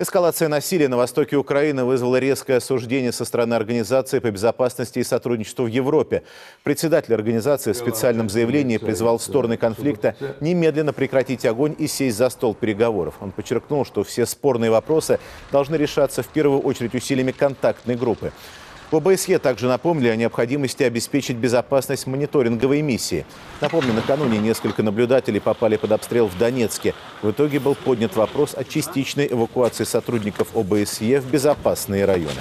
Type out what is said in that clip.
Эскалация насилия на востоке Украины вызвала резкое осуждение со стороны Организации по безопасности и сотрудничеству в Европе. Председатель организации в специальном заявлении призвал стороны конфликта немедленно прекратить огонь и сесть за стол переговоров. Он подчеркнул, что все спорные вопросы должны решаться в первую очередь усилиями контактной группы. ОБСЕ также напомнили о необходимости обеспечить безопасность мониторинговой миссии. Напомню, накануне несколько наблюдателей попали под обстрел в Донецке. В итоге был поднят вопрос о частичной эвакуации сотрудников ОБСЕ в безопасные районы.